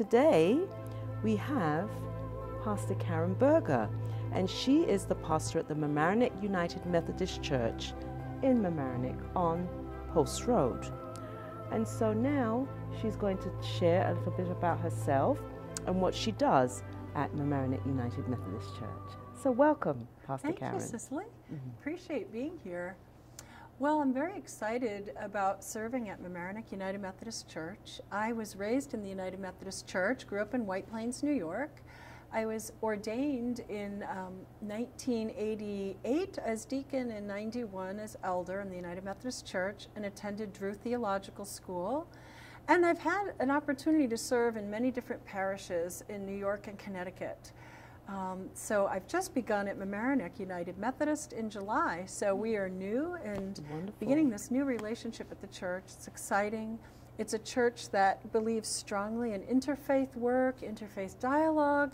Today we have Pastor Karen Burger, and she is the pastor at the Mamaroneck United Methodist Church in Mamaroneck on Post Road. And so now she's going to share a little bit about herself and what she does at Mamaroneck United Methodist Church. So welcome, Pastor Thank Karen. you, Cicely. Mm-hmm. Appreciate being here. Well, I'm very excited about serving at Mamaroneck United Methodist Church. I was raised in the United Methodist Church, grew up in White Plains, New York. I was ordained in um, 1988 as deacon and 91 as elder in the United Methodist Church and attended Drew Theological School. And I've had an opportunity to serve in many different parishes in New York and Connecticut. Um, so I've just begun at Mamaroneck United Methodist in July. So we are new and Wonderful. beginning this new relationship at the church. It's exciting. It's a church that believes strongly in interfaith work, interfaith dialogue.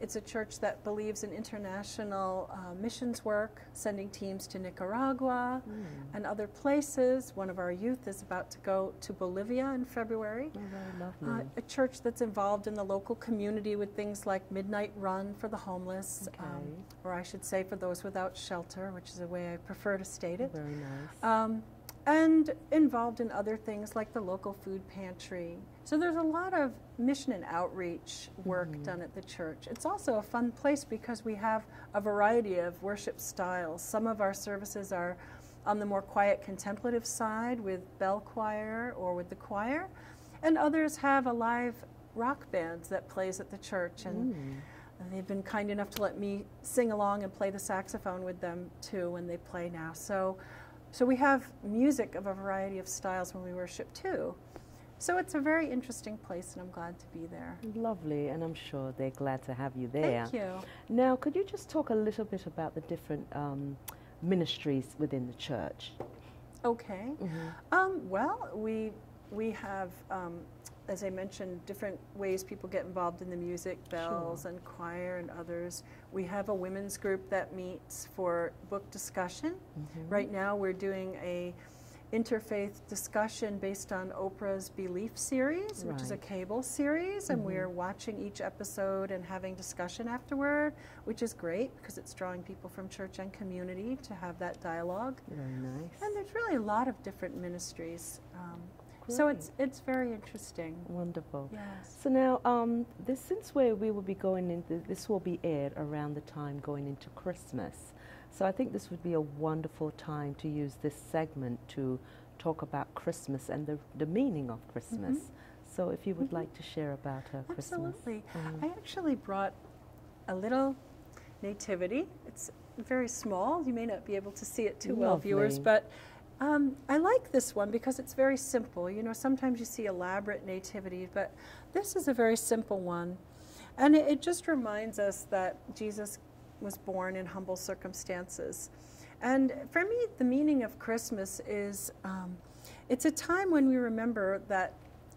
It's a church that believes in international uh, missions work, sending teams to Nicaragua Mm. and other places. One of our youth is about to go to Bolivia in February. Oh, Uh, a church that's involved in the local community with things like Midnight Run for the homeless, um, or I should say for those without shelter, which is the way I prefer to state it. very nice. Um, and involved in other things like the local food pantry. So there's a lot of mission and outreach work Mhm. done at the church. It's also a fun place because we have a variety of worship styles. Some of our services are on the more quiet contemplative side with bell choir or with the choir, and others have a live rock band that plays at the church and Mm. and they've been kind enough to let me sing along and play the saxophone with them too when they play now. So, so we have music of a variety of styles when we worship too. So it's a very interesting place, and I'm glad to be there. Lovely, and I'm sure they're glad to have you there. Thank you. Now, could you just talk a little bit about the different um, ministries within the church? Okay. Um, well, we we have, um, as I mentioned, different ways people get involved in the music, bells and choir and others. We have a women's group that meets for book discussion. Mhm. Right now, we're doing a interfaith discussion based on Oprah's Belief series, which is a cable series, and Mhm. we're watching each episode and having discussion afterward, which is great because it's drawing people from church and community to have that dialogue. Very nice. And there's really a lot of different ministries. Um, so it's it's very interesting. Wonderful. Yes. So now, um, this since where we will be going into this will be aired around the time going into Christmas. So I think this would be a wonderful time to use this segment to talk about Christmas and the the meaning of Christmas. So if you would Mhm. like to share about uh, Christmas. Absolutely. um, I actually brought a little nativity. It's very small. You may not be able to see it too well, viewers, but um, I like this one because it's very simple. You know, sometimes you see elaborate nativity, but this is a very simple one. And it, it just reminds us that Jesus was born in humble circumstances. And for me, the meaning of Christmas is um, it's a time when we remember that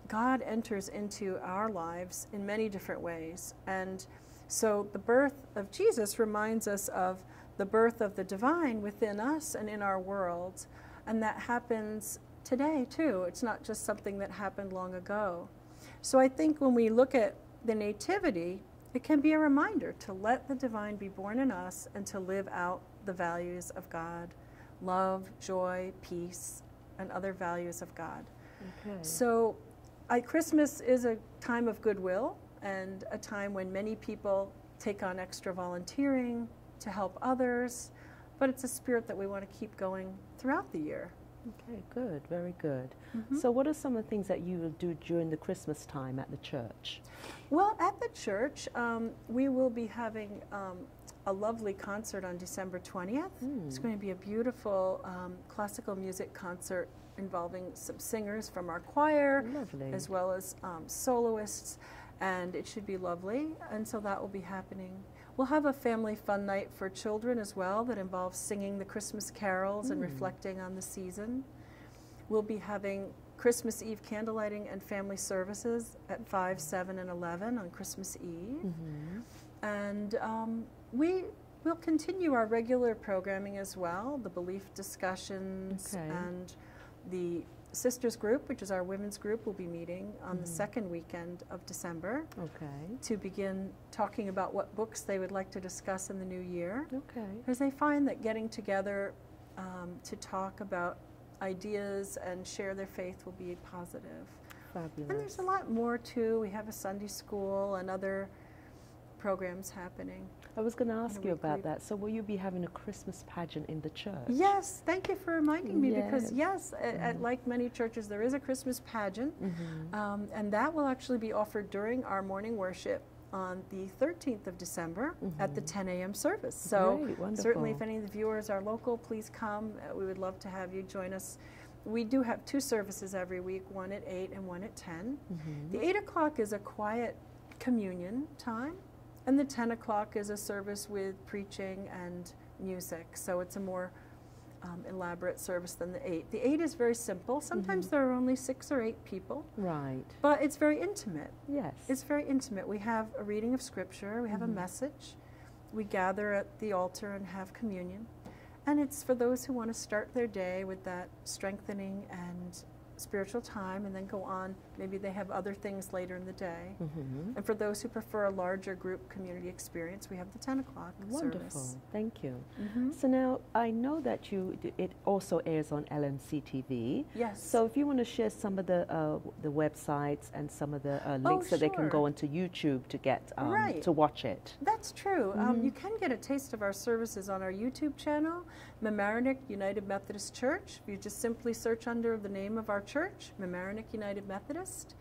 God enters into our lives in many different ways. And so the birth of Jesus reminds us of the birth of the divine within us and in our world. And that happens today too. It's not just something that happened long ago. So I think when we look at the Nativity, it can be a reminder to let the divine be born in us and to live out the values of God love, joy, peace, and other values of God. okay. So, I, Christmas is a time of goodwill and a time when many people take on extra volunteering to help others, but it's a spirit that we want to keep going throughout the year. Okay, good, very good. Mhm. So, what are some of the things that you will do during the Christmas time at the church? Well, at the church, um, we will be having um, a lovely concert on December 20th. It's Hmm. going to be a beautiful um, classical music concert involving some singers from our choir, Lovely. as well as um, soloists, and it should be lovely. And so that will be happening. We'll have a family fun night for children as well that involves singing the Christmas carols and Mm. reflecting on the season. We'll be having Christmas Eve candlelighting and family services at 5, 7, and 11 on Christmas Eve. hmm And um, we will continue our regular programming as well the belief discussions Okay. and the sisters group, which is our women's group, will be meeting on the Mhm. second weekend of December Okay. to begin talking about what books they would like to discuss in the new year. Okay. Because they find that getting together um, to talk about ideas and share their faith will be positive. Fabulous. And there's a lot more too. We have a Sunday school and other programs happening. I was going to ask you about that. So, will you be having a Christmas pageant in the church? Yes, thank you for reminding me because, Yes. yes, a- at, Mhm. like many churches, there is a Christmas pageant, Mm-hmm. um, and that will actually be offered during our morning worship on the 13th of December at the Mhm. 10 a.m. service. So, Great, certainly, if any of the viewers are local, please come. Uh, we would love to have you join us. We do have two services every week one at 8 and one at 10. Mhm. The 8 o'clock is a quiet communion time, and the 10 o'clock is a service with preaching and music. So it's a more um, elaborate service than the 8. The 8 is very simple. Sometimes Mhm. there are only six or eight people, Right. but it's very intimate. Yes. It's very intimate. We have a reading of scripture, we have Mhm. a message, we gather at the altar and have communion. And it's for those who want to start their day with that strengthening and spiritual time and then go on. Maybe they have other things later in the day. mm-hmm. And for those who prefer a larger group community experience, we have the 10 o'clock Wonderful. service. Thank you. Mhm. So now I know that you it also airs on LMC TV. Yes. So if you want to share some of the uh, the websites and some of the uh, Oh, links that they can go onto YouTube to get um, Right. to watch it. That's true. Um, Mhm. you can get a taste of our services on our YouTube channel, Mamaroneck United Methodist Church. If you just simply search under the name of our church, Mamaroneck United Methodist,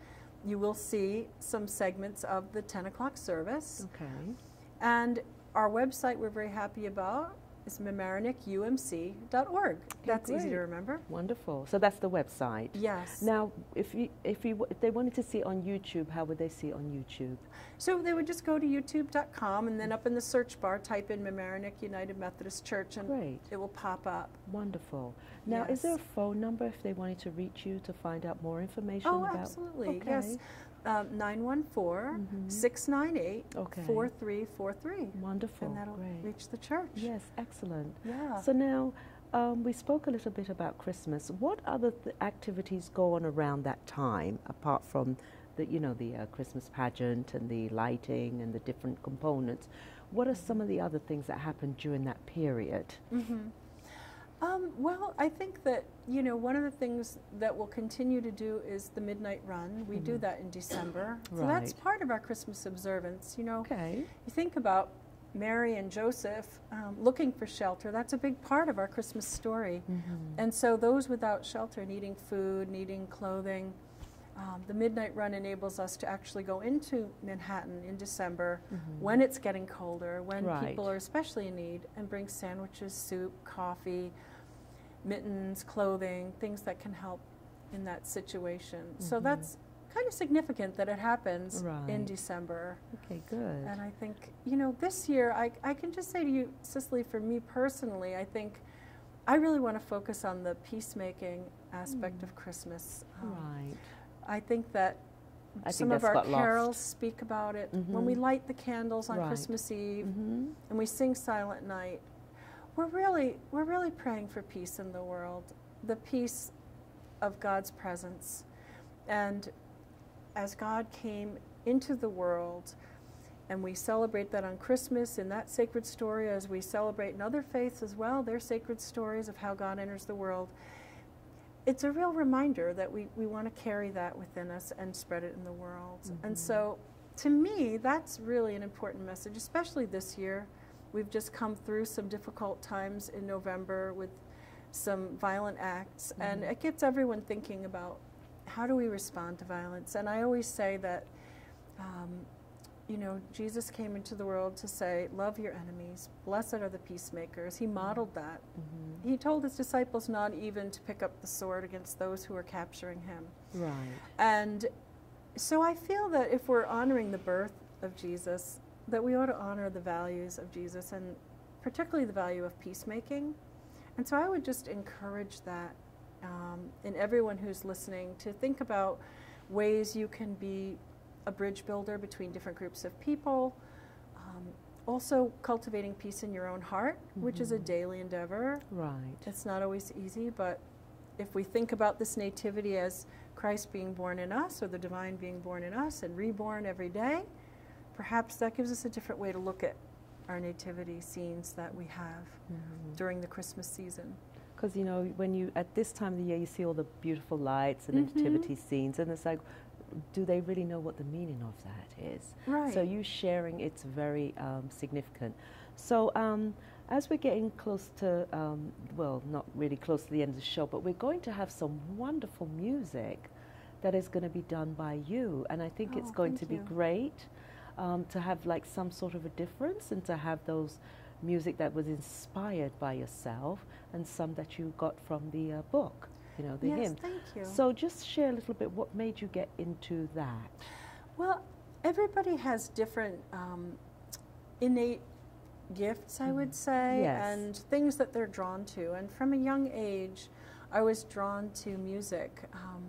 you will see some segments of the 10 o'clock service. Okay. And our website we're very happy about is mamaroneckumc.org. That's easy to remember. Wonderful. So that's the website. Yes. Now, if you if you if they wanted to see it on YouTube, how would they see it on YouTube? So they would just go to youtube.com and then up in the search bar type in Mamaroneck United Methodist Church and Great. it will pop up. Wonderful. Now, is there a phone number if they wanted to reach you to find out more information Oh, about? absolutely. Okay. Yes. Um, 914 Mhm. 698 Okay. 4343. Wonderful. And that'll Great. reach the church. Yes, excellent. Yeah. So now, um, we spoke a little bit about Christmas. What other th- activities go on around that time, apart from the, you know, the uh, Christmas pageant and the lighting and the different components? What are some of the other things that happen during that period? hmm Um, well, I think that, you know, one of the things that we'll continue to do is the midnight run. We do Mhm. that in December. So that's part of our Christmas observance. You know, Okay. you think about Mary and Joseph um, looking for shelter. That's a big part of our Christmas story. Mm-hmm. And so those without shelter, needing food, needing clothing, um, the midnight run enables us to actually go into Manhattan in December when it's getting colder, when Right. people are especially in need, and bring sandwiches, soup, coffee, mittens, clothing, things that can help in that situation. So Mhm. that's kind of significant that it happens in December. Okay, good. And I think, you know, this year, I, I can just say to you, Cicely, for me personally, I think I really want to focus on the peacemaking aspect Mm. of Christmas. Um, right. I think that I some of our got lost. carols speak about it. When we Mhm. light the candles on Right. Christmas Eve Mm-hmm. and we sing Silent Night, we're really, we're really praying for peace in the world, the peace of God's presence. And as God came into the world, and we celebrate that on Christmas in that sacred story, as we celebrate in other faiths as well, their sacred stories of how God enters the world. It's a real reminder that we, we want to carry that within us and spread it in the world. And Mhm. so, to me, that's really an important message, especially this year. We've just come through some difficult times in November with some violent acts, and Mhm. it gets everyone thinking about how do we respond to violence. And I always say that, um, you know, Jesus came into the world to say, Love your enemies, blessed are the peacemakers. He modeled that. Mm-hmm. He told his disciples not even to pick up the sword against those who were capturing him. Right. And so I feel that if we're honoring the birth of Jesus, that we ought to honor the values of Jesus and particularly the value of peacemaking. And so I would just encourage that um, in everyone who's listening to think about ways you can be a bridge builder between different groups of people. Um, also, cultivating peace in your own heart, which is a Mhm. daily endeavor. Right. It's not always easy, but if we think about this nativity as Christ being born in us or the divine being born in us and reborn every day, perhaps that gives us a different way to look at our nativity scenes that we have Mhm. during the Christmas season. Because you know, when you at this time of the year, you see all the beautiful lights and Mhm. nativity scenes, and it's like, do they really know what the meaning of that is? Right. So you sharing, it's very um, significant. So um, as we're getting close to, um, well, not really close to the end of the show, but we're going to have some wonderful music that is going to be done by you, and I think it's Oh, going thank to be great um, to have like some sort of a difference and to have those music that was inspired by yourself and some that you got from the uh, book, you know, the yes, hymn. thank you. So just share a little bit what made you get into that. Well, everybody has different um, innate gifts, I would say, Mm-hmm. Yes. and things that they're drawn to. And from a young age, I was drawn to music. Um,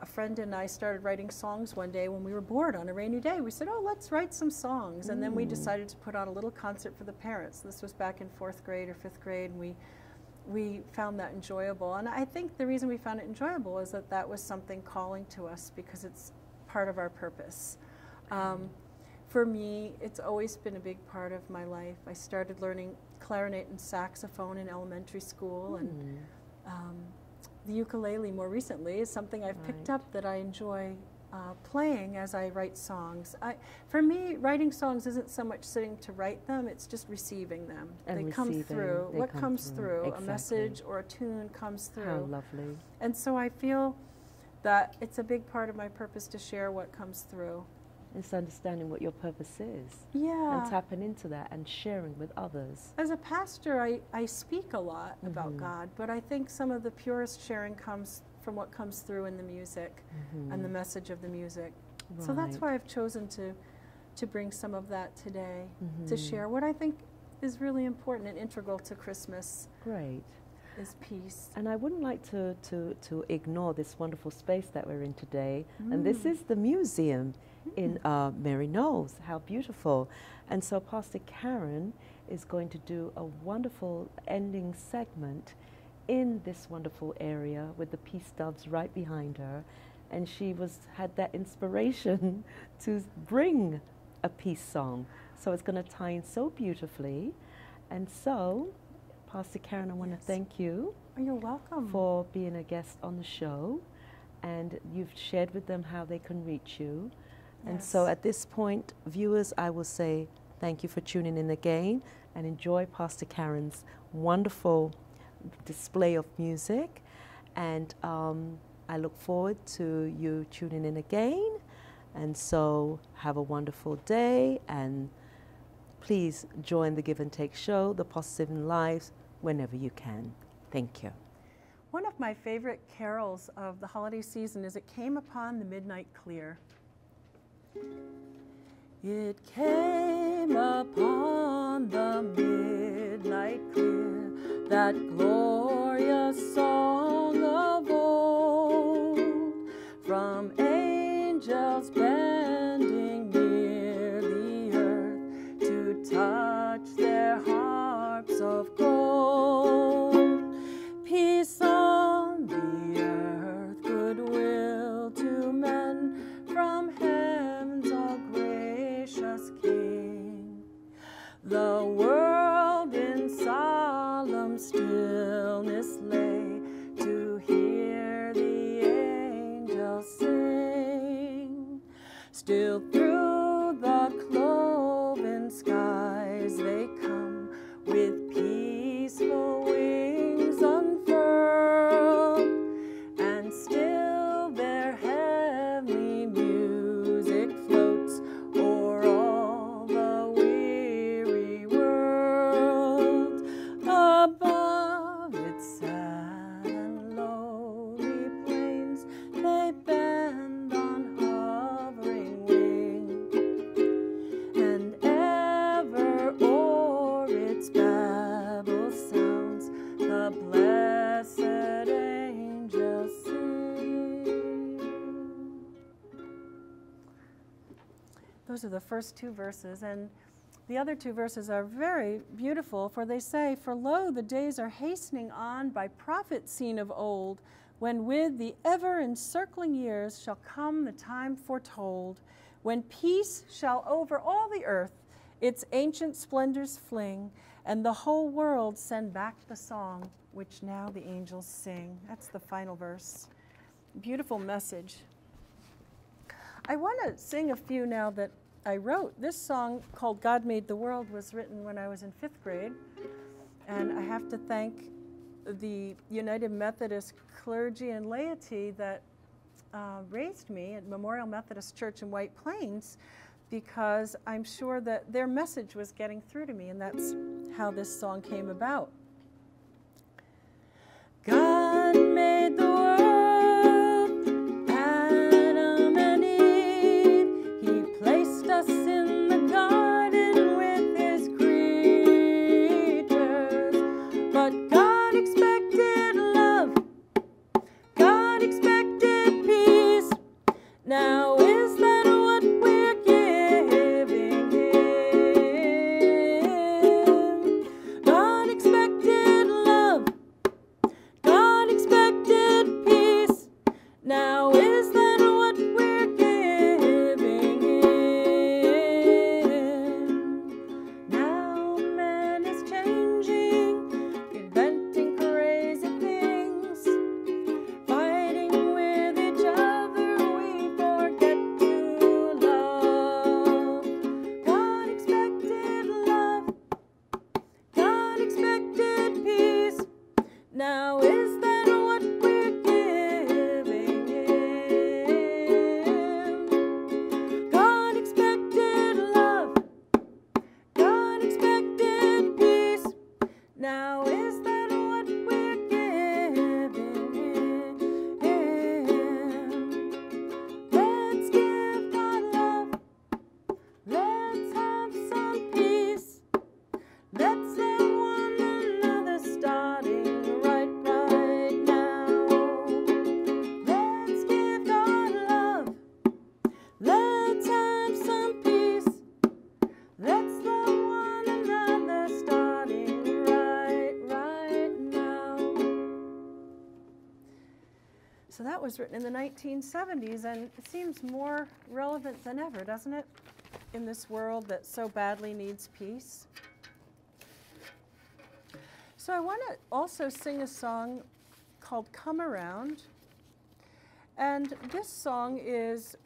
a friend and I started writing songs one day when we were bored on a rainy day. We said, Oh, let's write some songs. And then we Mm. decided to put on a little concert for the parents. This was back in fourth grade or fifth grade, and we we found that enjoyable. And I think the reason we found it enjoyable is that that was something calling to us because it's part of our purpose. Um, for me, it's always been a big part of my life. I started learning clarinet and saxophone in elementary school, and Mm. um, the ukulele more recently is something I've picked up that I enjoy uh, playing as I write songs. I, for me, writing songs isn't so much sitting to write them; it's just receiving them. And they come through. they what come comes through, through? A message or a tune comes through. How lovely. And so I feel that it's a big part of my purpose to share what comes through. It's understanding what your purpose is Yeah. and tapping into that and sharing with others. As a pastor, I, I speak a lot about Mhm. God, but I think some of the purest sharing comes from what comes through in the music and the Mhm. message of the music. So that's why I've chosen to, to bring some of that today to Mhm. share. What I think is really important and integral to Christmas Great. Is peace. And I wouldn't like to, to, to ignore this wonderful space that we're in today. And this Mm. is the museum in uh, Maryknoll. How beautiful. And so Pastor Karen is going to do a wonderful ending segment in this wonderful area with the peace doves right behind her. And she was had that inspiration to bring a peace song. So it's going to tie in so beautifully. And so, Pastor Karen, I want to Yes. thank you Oh, you're welcome. for being a guest on the show, and you've shared with them how they can reach you. And so at this point, viewers, I will say thank you for tuning in again and enjoy Pastor Karen's wonderful display of music. And um, I look forward to you tuning in again. And so have a wonderful day and please join the Give and Take show, The Positive in Lives, whenever you can. Thank you. One of my favorite carols of the holiday season is It Came Upon the Midnight Clear. It came upon the midnight clear, that glorious song of old, from angels bending near the earth to touch their harps of The world in solemn stillness lay to hear the angels sing. Still through the Those are the first two verses, and the other two verses are very beautiful, for they say, For lo, the days are hastening on by prophet seen of old, when with the ever encircling years shall come the time foretold, when peace shall over all the earth its ancient splendors fling, and the whole world send back the song which now the angels sing. That's the final verse. Beautiful message. I want to sing a few now that I wrote. This song called God Made the World was written when I was in fifth grade. And I have to thank the United Methodist clergy and laity that uh, raised me at Memorial Methodist Church in White Plains because I'm sure that their message was getting through to me, and that's how this song came about. God made the 1970s, and it seems more relevant than ever, doesn't it? In this world that so badly needs peace. So I want to also sing a song called Come Around. And this song is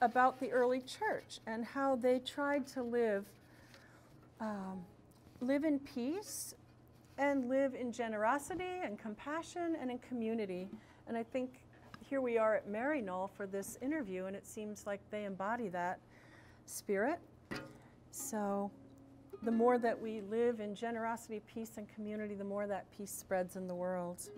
about the early church and how they tried to live, um, live in peace and live in generosity and compassion and in community. And I think here we are at Maryknoll for this interview, and it seems like they embody that spirit. So, the more that we live in generosity, peace, and community, the more that peace spreads in the world.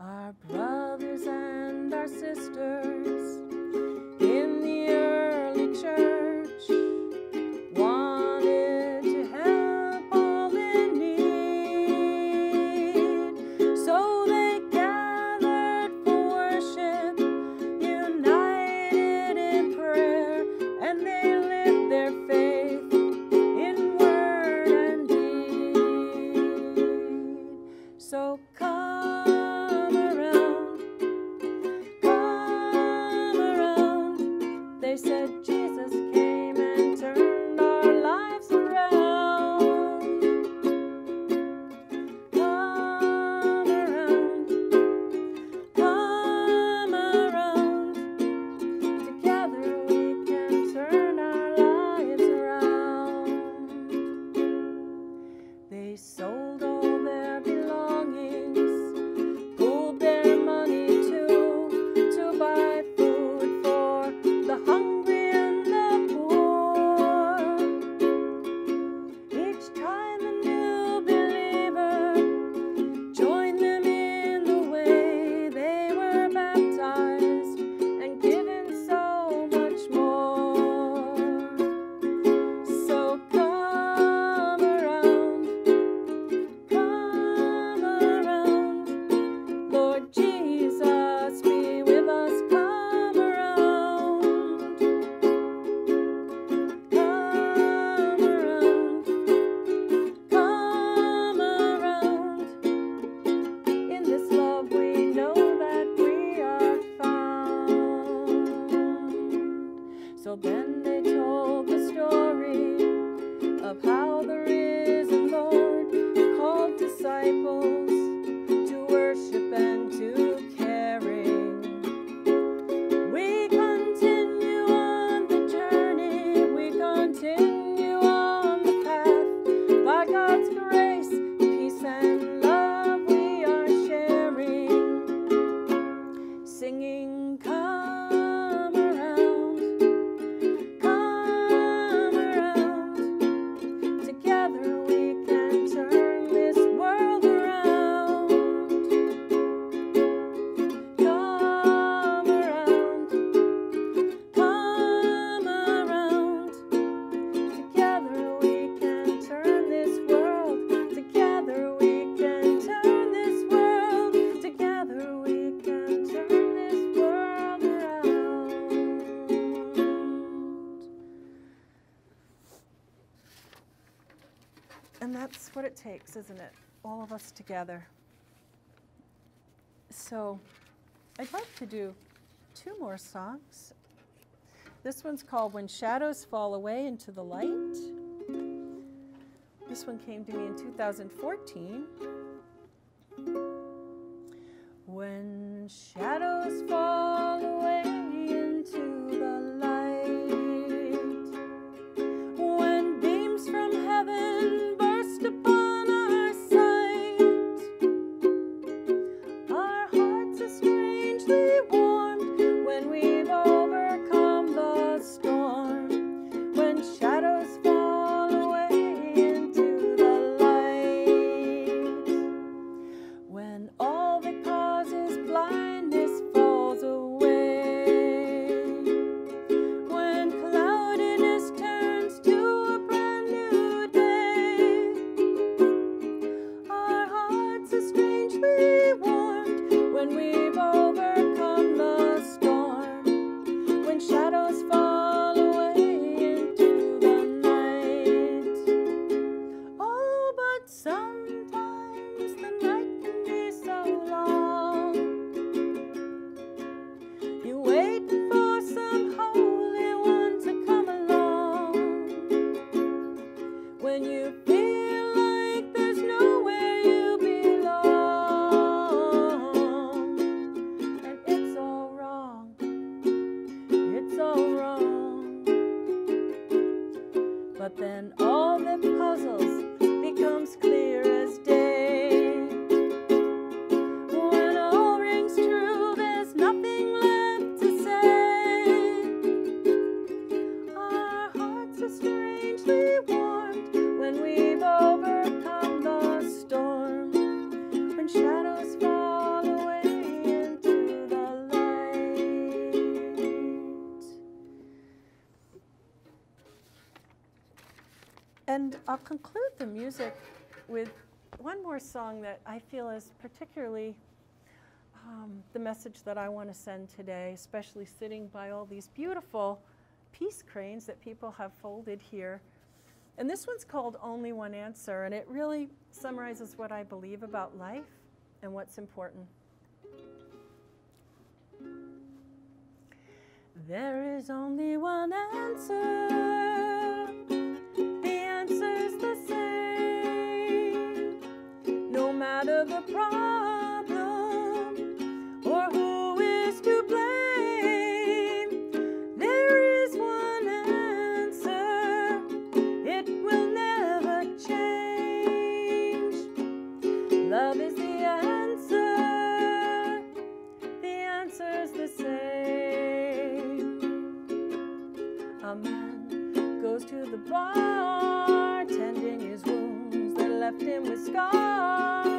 Our brothers and our sisters in the early church. That's what it takes, isn't it? All of us together. So, I'd like to do two more songs. This one's called When Shadows Fall Away into the Light. This one came to me in 2014. When shadows fall music with one more song that I feel is particularly um, the message that I want to send today, especially sitting by all these beautiful peace cranes that people have folded here. And this one's called Only One Answer, and it really summarizes what I believe about life and what's important. There is only one answer. The problem or who is to blame, there is one answer. It will never change. Love is the answer. The answer's the same. A man goes to the bar, tending his wounds that left him with scars,